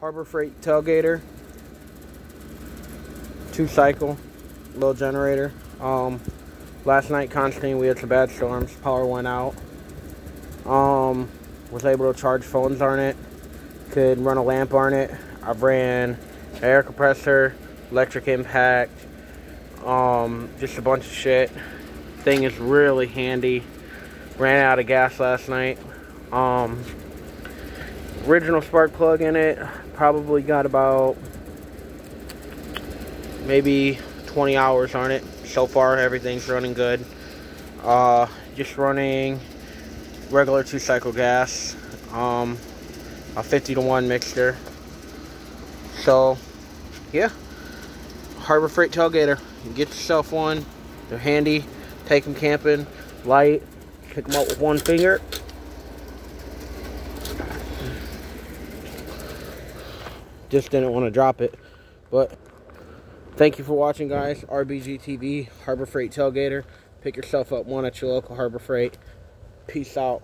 Harbor Freight tailgater. Two cycle, little generator. Um, last night, Constantine, we had some bad storms. Power went out. Um, was able to charge phones on it. Could run a lamp on it. I've ran air compressor, electric impact, um, just a bunch of shit. Thing is really handy. Ran out of gas last night. Um, original spark plug in it. Probably got about maybe 20 hours on it. So far, everything's running good. Uh, just running regular two cycle gas. Um, a 50 to 1 mixture. So, yeah. Harbor Freight Tailgater. Get yourself one. They're handy. Take them camping. Light. Pick them up with one finger. Just didn't want to drop it. But thank you for watching, guys. RBG TV, Harbor Freight Tailgater. Pick yourself up one at your local Harbor Freight. Peace out.